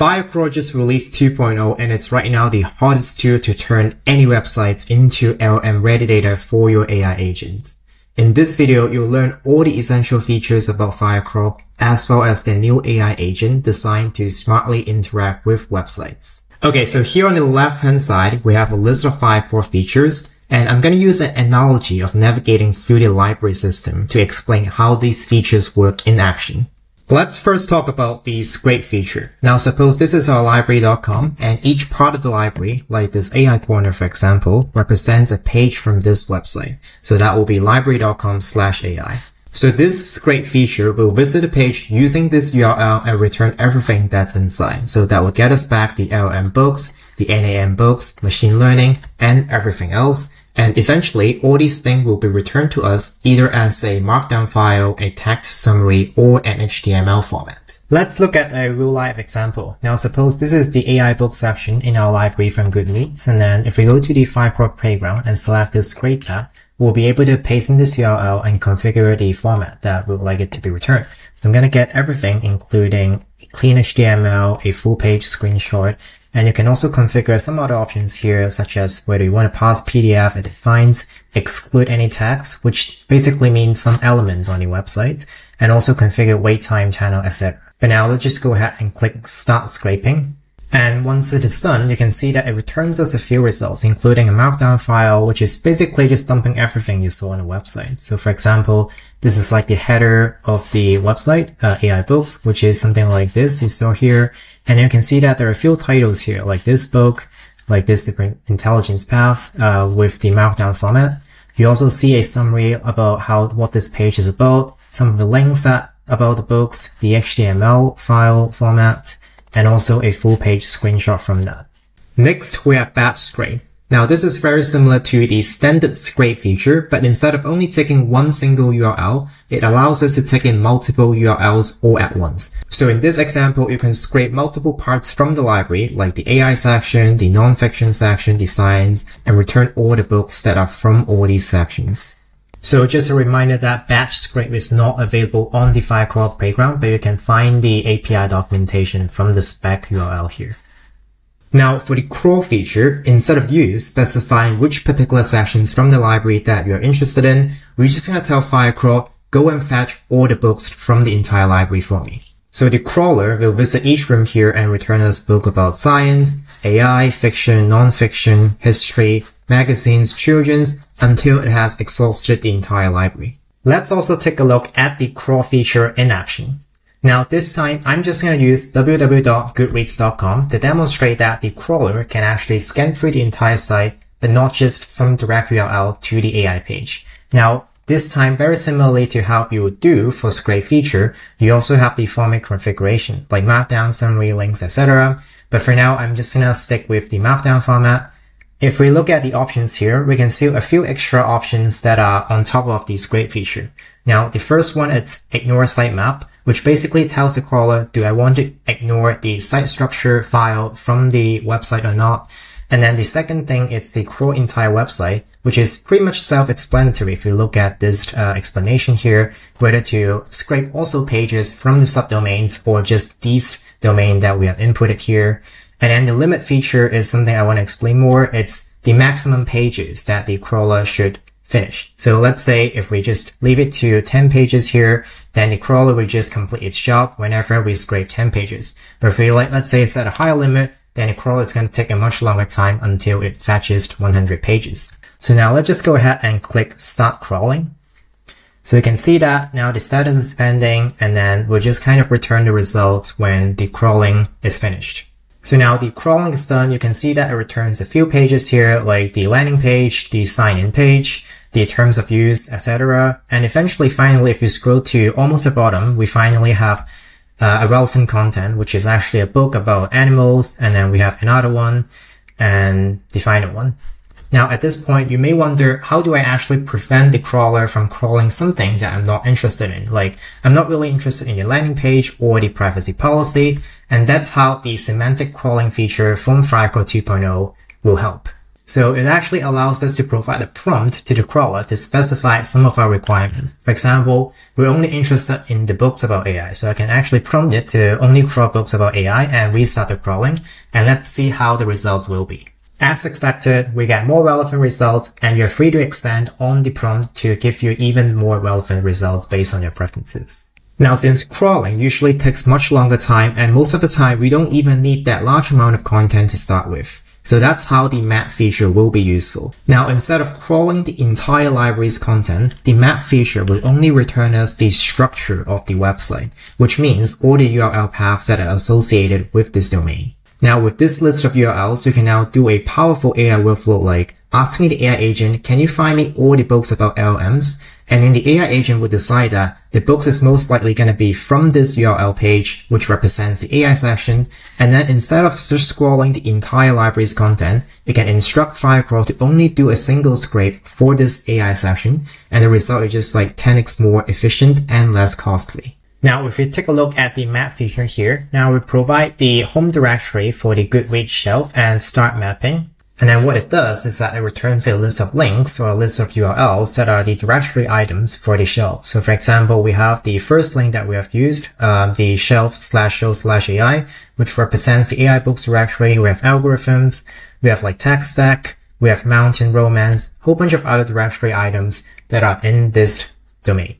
Firecrawl just released 2.0 and it's right now the hottest tool to turn any websites into LM ready data for your AI agents. In this video, you'll learn all the essential features about Firecrawl as well as the new AI agent designed to smartly interact with websites. Okay, so here on the left hand side, we have a list of Firecrawl features and I'm going to use an analogy of navigating through the library system to explain how these features work in action. Let's first talk about the scrape feature. Now suppose this is our library.com and each part of the library, like this AI corner for example, represents a page from this website. So that will be library.com slash AI. So this scrape feature will visit a page using this URL and return everything that's inside. So that will get us back the LM books, the NAM books, machine learning, and everything else. And eventually, all these things will be returned to us either as a markdown file, a text summary, or an HTML format. Let's look at a real life example. Now suppose this is the AI book section in our library from Goodreads. And then if we go to the Firecrawl playground and select this scrape tab, we'll be able to paste in this URL and configure the format that we would like it to be returned. So I'm going to get everything, including clean HTML, a full page screenshot, and you can also configure some other options here, such as whether you want to pass PDF, it defines, exclude any text, which basically means some element on your website, and also configure wait time, channel, etc. But now let's just go ahead and click start scraping. And once it is done, you can see that it returns us a few results, including a markdown file, which is basically just dumping everything you saw on the website. So for example, this is like the header of the website, uh, AI books, which is something like this you saw here. And you can see that there are a few titles here, like this book, like this different intelligence paths, uh, with the markdown format. You also see a summary about how, what this page is about, some of the links that about the books, the HTML file format, and also a full page screenshot from that. Next, we have batch scrape. Now this is very similar to the standard scrape feature, but instead of only taking one single URL, it allows us to take in multiple URLs all at once. So in this example, you can scrape multiple parts from the library, like the AI section, the non-fiction section, the science, and return all the books that are from all these sections. So just a reminder that batch scrape is not available on the Firecrawl playground, but you can find the API documentation from the spec URL here. Now, for the crawl feature, instead of you specifying which particular sections from the library that you're interested in, we're just going to tell Firecrawl, go and fetch all the books from the entire library for me. So the crawler will visit each room here and return us book about science, AI, fiction, non-fiction, history, magazines, children's, until it has exhausted the entire library. Let's also take a look at the crawl feature in action. Now this time, I'm just going to use www.goodreads.com to demonstrate that the crawler can actually scan through the entire site, but not just some direct URL to the AI page. Now, this time, very similarly to how you would do for Scrape feature, you also have the format configuration, like Markdown, summary, links, etc. But for now, I'm just going to stick with the Markdown format. If we look at the options here, we can see a few extra options that are on top of the great feature. Now, the first one is Ignore Sitemap which basically tells the crawler, do I want to ignore the site structure file from the website or not? And then the second thing, it's the crawl entire website, which is pretty much self-explanatory if you look at this uh, explanation here, whether to scrape also pages from the subdomains or just these domain that we have inputted here. And then the limit feature is something I want to explain more. It's the maximum pages that the crawler should finish. So let's say if we just leave it to 10 pages here, then the crawler will just complete its job whenever we scrape 10 pages. But if we like, let's say set a higher limit, then the crawler is going to take a much longer time until it fetches 100 pages. So now let's just go ahead and click start crawling. So you can see that now the status is pending and then we'll just kind of return the results when the crawling is finished. So now the crawling is done. You can see that it returns a few pages here, like the landing page, the sign-in page, the terms of use, etc. And eventually, finally, if you scroll to almost the bottom, we finally have uh, a relevant content, which is actually a book about animals. And then we have another one and the final one. Now, at this point, you may wonder, how do I actually prevent the crawler from crawling something that I'm not interested in? Like, I'm not really interested in the landing page or the privacy policy. And that's how the semantic crawling feature from Firecrawl 2.0 will help. So it actually allows us to provide a prompt to the crawler to specify some of our requirements. For example, we're only interested in the books about AI. So I can actually prompt it to only crawl books about AI and restart the crawling. And let's see how the results will be. As expected, we get more relevant results and you're free to expand on the prompt to give you even more relevant results based on your preferences. Now, since crawling usually takes much longer time and most of the time we don't even need that large amount of content to start with. So that's how the map feature will be useful. Now, instead of crawling the entire library's content, the map feature will only return us the structure of the website, which means all the URL paths that are associated with this domain. Now, with this list of URLs, you can now do a powerful AI workflow like asking the AI agent, can you find me all the books about LLMs? And then the AI agent will decide that the books is most likely going to be from this URL page, which represents the AI section. And then instead of just scrolling the entire library's content, it can instruct Firecrawl to only do a single scrape for this AI section. And the result is just like 10x more efficient and less costly. Now, if we take a look at the map feature here, now we provide the home directory for the Goodreads shelf and start mapping. And then what it does is that it returns a list of links or a list of URLs that are the directory items for the shelf. So for example, we have the first link that we have used, um, the shelf slash show slash AI, which represents the AI books directory. We have algorithms, we have like tech stack, we have mountain romance, whole bunch of other directory items that are in this domain.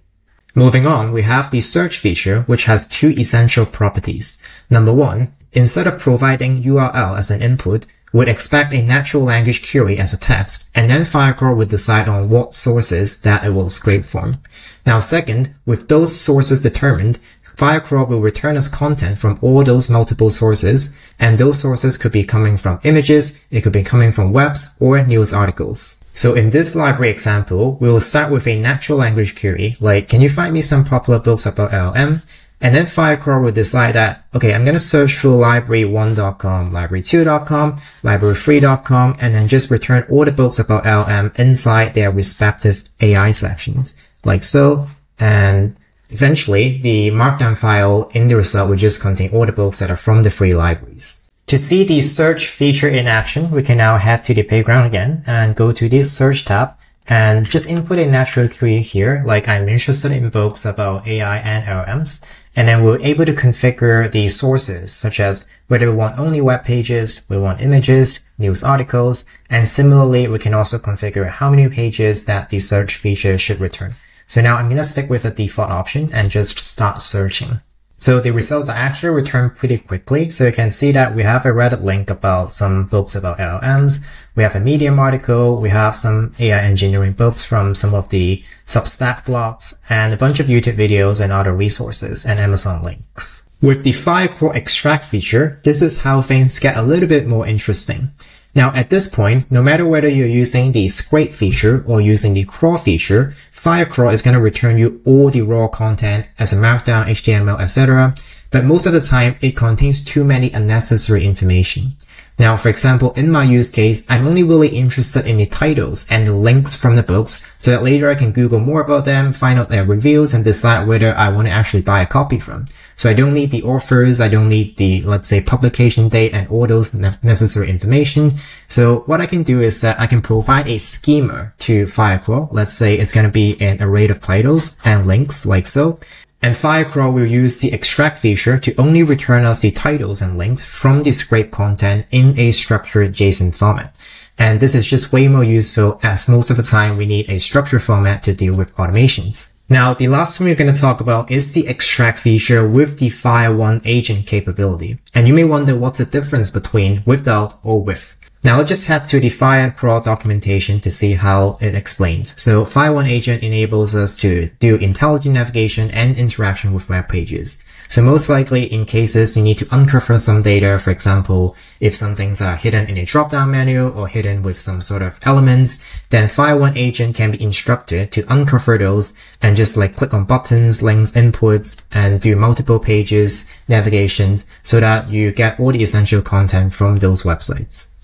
Moving on, we have the search feature, which has two essential properties. Number one, instead of providing URL as an input, would expect a natural language query as a text, and then Firecrawl would decide on what sources that it will scrape from. Now second, with those sources determined, Firecrawl will return us content from all those multiple sources, and those sources could be coming from images, it could be coming from webs or news articles. So in this library example, we will start with a natural language query, like, can you find me some popular books about LLM? And then Firecrawl will decide that, okay, I'm going to search through library1.com, library2.com, library3.com, and then just return all the books about LM inside their respective AI sections, like so. And eventually, the markdown file in the result will just contain all the books that are from the free libraries. To see the search feature in action, we can now head to the playground again and go to this search tab and just input a natural query here, like I'm interested in books about AI and LMs. And then we're able to configure the sources, such as whether we want only web pages, we want images, news articles, and similarly, we can also configure how many pages that the search feature should return. So now I'm going to stick with the default option and just start searching. So the results actually return pretty quickly. So you can see that we have a Reddit link about some books about LLMs. We have a Medium article. We have some AI engineering books from some of the Substack blogs and a bunch of YouTube videos and other resources and Amazon links. With the Firecrawl extract feature, this is how things get a little bit more interesting. Now at this point, no matter whether you're using the scrape feature or using the crawl feature, Firecrawl is going to return you all the raw content as a markdown, HTML, etc. But most of the time, it contains too many unnecessary information. Now, for example, in my use case, I'm only really interested in the titles and the links from the books so that later I can Google more about them, find out their reviews, and decide whether I want to actually buy a copy from. So I don't need the authors, I don't need the, let's say, publication date and all those necessary information. So what I can do is that I can provide a schema to Firecrawl. Let's say it's going to be an array of titles and links like so. And Firecrawl will use the extract feature to only return us the titles and links from the scrape content in a structured JSON format. And this is just way more useful as most of the time we need a structured format to deal with automations. Now, the last thing we're going to talk about is the extract feature with the Fire1 agent capability. And you may wonder what's the difference between without or with. Now let's just head to the Firecrawl documentation to see how it explains. So Fire1 agent enables us to do intelligent navigation and interaction with web pages. So most likely in cases you need to uncover some data, for example, if some things are hidden in a drop-down menu or hidden with some sort of elements, then Fire1 agent can be instructed to uncover those and just like click on buttons, links, inputs, and do multiple pages, navigations, so that you get all the essential content from those websites.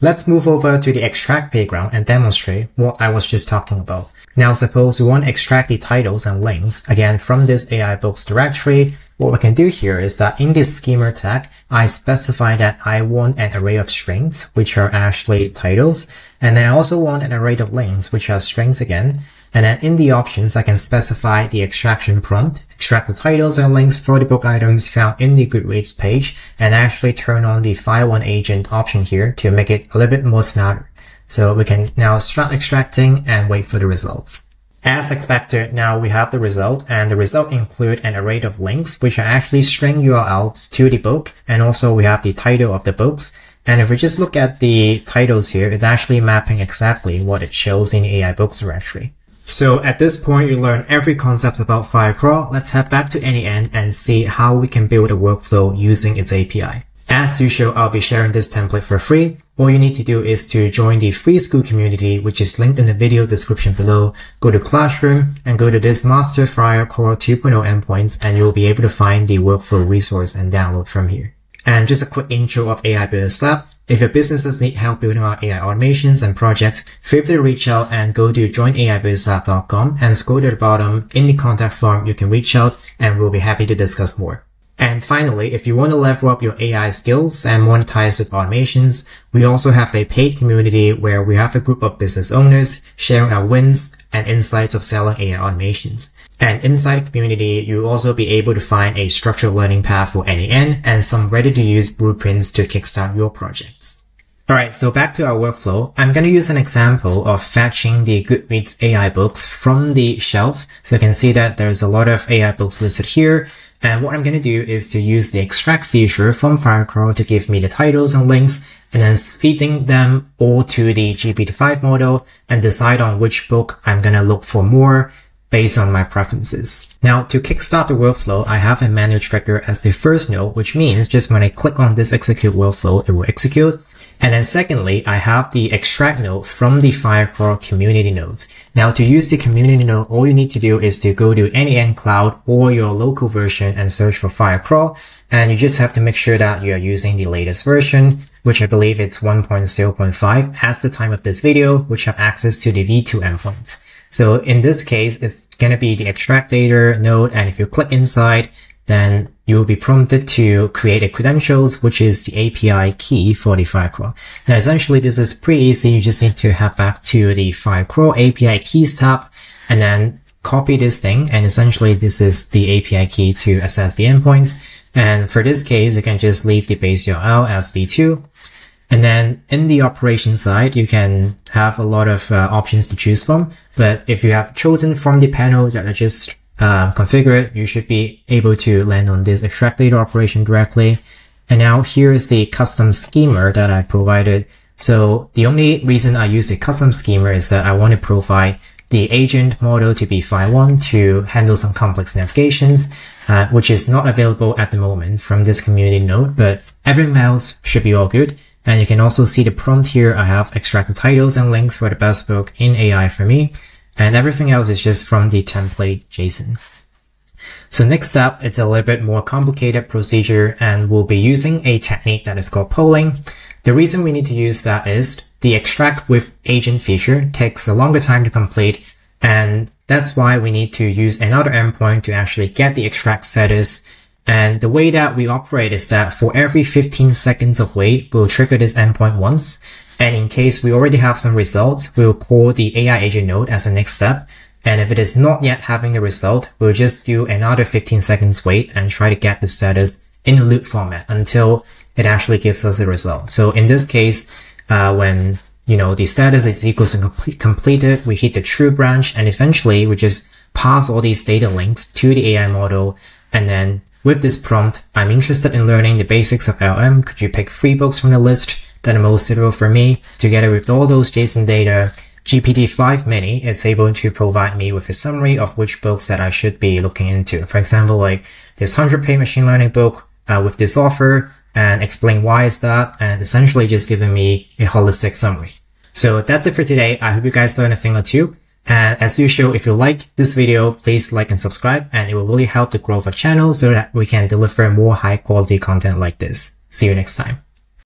Let's move over to the extract playground and demonstrate what I was just talking about. Now suppose we want to extract the titles and links, again from this AI books directory, what we can do here is that in this schema tag, I specify that I want an array of strings, which are actually titles. And then I also want an array of links, which are strings again. And then in the options, I can specify the extraction prompt, extract the titles and links for the book items found in the Goodreads page, and actually turn on the Fire1 agent option here to make it a little bit more smarter. So we can now start extracting and wait for the results. As expected, now we have the result, and the result include an array of links, which are actually string URLs to the book, and also we have the title of the books. And if we just look at the titles here, it's actually mapping exactly what it shows in AI Books directory. So at this point, you learn every concept about Firecrawl. Let's head back to n8n and see how we can build a workflow using its API. As usual, I'll be sharing this template for free. All you need to do is to join the free Skool community, which is linked in the video description below. Go to Classroom and go to this Master Firecrawl 2.0 endpoints and you'll be able to find the workflow resource and download from here. And just a quick intro of AI Builders Lab. If your businesses need help building out AI automations and projects, feel free to reach out and go to joinaibuilderslab.com and scroll to the bottom in the contact form. You can reach out and we'll be happy to discuss more. And finally, if you want to level up your AI skills and monetize with automations, we also have a paid community where we have a group of business owners sharing our wins and insights of selling AI automations. And inside the community, you'll also be able to find a structured learning path for n8n and some ready to use blueprints to kickstart your projects. Alright, so back to our workflow. I'm going to use an example of fetching the Goodreads AI books from the shelf. So you can see that there's a lot of AI books listed here. And what I'm going to do is to use the extract feature from Firecrawl to give me the titles and links and then feeding them all to the GPT-5 model and decide on which book I'm going to look for more based on my preferences. Now, to kickstart the workflow, I have a manual trigger as the first node, which means just when I click on this execute workflow, it will execute. And then secondly, I have the extract node from the Firecrawl community nodes. Now to use the community node, all you need to do is to go to n8n Cloud or your local version and search for Firecrawl. And you just have to make sure that you are using the latest version, which I believe it's 1.0.5 as the time of this video, which have access to the V2 endpoint. So in this case, it's going to be the extract data node. And if you click inside, then you will be prompted to create a credentials, which is the API key for the Firecrawl. Now, essentially, this is pretty easy. You just need to head back to the Firecrawl API keys tab and then copy this thing. And essentially, this is the API key to access the endpoints. And for this case, you can just leave the base URL as v2. And then in the operation side, you can have a lot of uh, options to choose from. But if you have chosen from the panel that I just uh, configure it, you should be able to land on this extract data operation directly. And now here is the custom schema that I provided. So the only reason I use a custom schema is that I want to provide the agent model to be Fire1 to handle some complex navigations, uh, which is not available at the moment from this community node, but everything else should be all good. And you can also see the prompt here. I have extracted titles and links for the best book in AI for me and everything else is just from the template JSON. So next up, it's a little bit more complicated procedure and we'll be using a technique that is called polling. The reason we need to use that is the extract with agent feature takes a longer time to complete and that's why we need to use another endpoint to actually get the extract status. And the way that we operate is that for every 15 seconds of wait, we'll trigger this endpoint once. And in case we already have some results, we'll call the AI agent node as the next step. And if it is not yet having a result, we'll just do another 15 seconds wait and try to get the status in the loop format until it actually gives us a result. So in this case, uh, when you know the status is equals to complete, completed, we hit the true branch, and eventually we just pass all these data links to the AI model. And then with this prompt, I'm interested in learning the basics of LM. Could you pick three books from the list? That are most suitable for me. Together with all those JSON data, GPT-5 Mini is able to provide me with a summary of which books that I should be looking into. For example, like this 100-page machine learning book uh, with this offer and explain why is that and essentially just giving me a holistic summary. So that's it for today. I hope you guys learned a thing or two. And as usual, if you like this video, please like and subscribe and it will really help the growth of channel so that we can deliver more high quality content like this. See you next time.